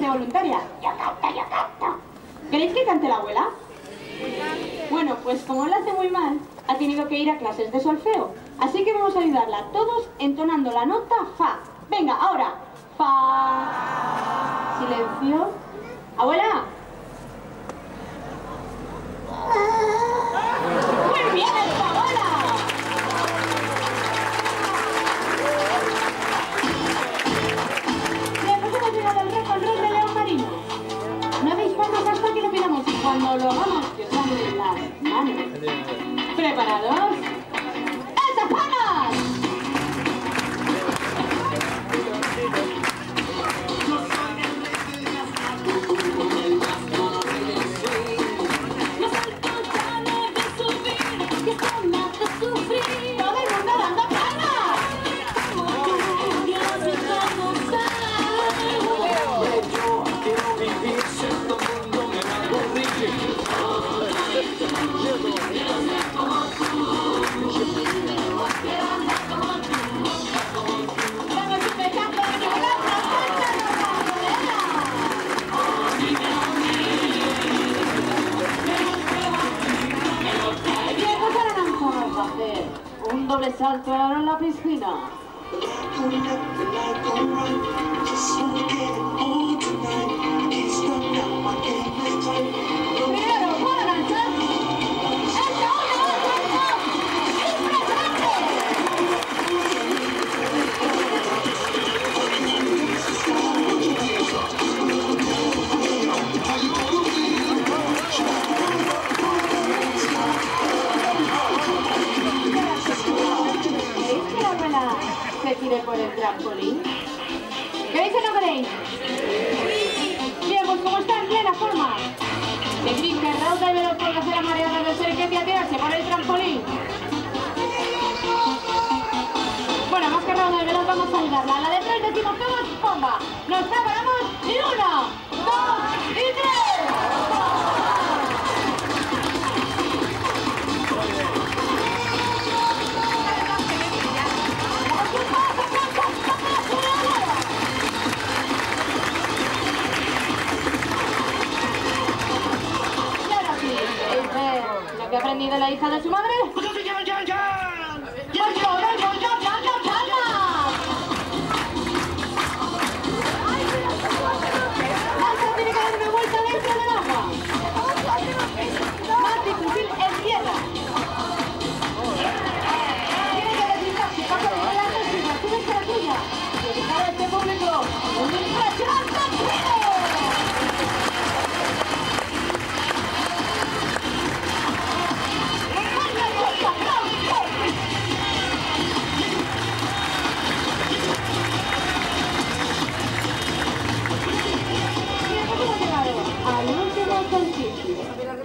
de voluntaria. Yo canto, yo canto. ¿Queréis que cante la abuela? Bueno, pues como lo hace muy mal, ha tenido que ir a clases de solfeo. Así que vamos a ayudarla todos entonando la nota fa. Venga, ahora. Fa. Silencio. Abuela. Cuando lo hagamos, que os damos las manos. ¿Preparados? Doble salto en la piscina. ¿Queréis que se tire por el trampolín? ¿Queréis o no queréis? Bien, pues como está en plena forma de Cristian Rauta y veloz por hacer la mareada de ser que te tirarse por el trampolín. Bueno, más que Rauda y veloz vamos a ayudarla. A la de tres decimos todos, bomba. Nos preparamos aprendido la hija de su madre? ¡Voy yo, voy yo, voy yo, palmas,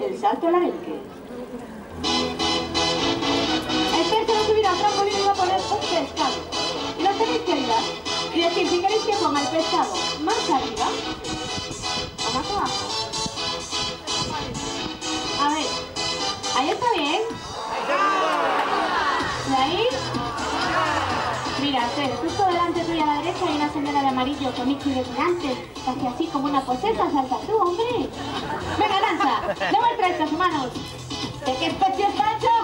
ejercicio, el salto al aire. El tercero subirá al trampolín y va a poner un pescado. Y lo tenéis que ayudar. Y decir si queréis que ponga el pescado más arriba o más abajo. A ver, ahí está bien. ¿Y ahí? Mira, Fer, derecha hay una señora de amarillo con Mickey de gigantes. Hace así como una poseta, salta tú, hombre. Venga, lanza. Demuestra estas manos. ¿De qué especie? ¡Tu familia!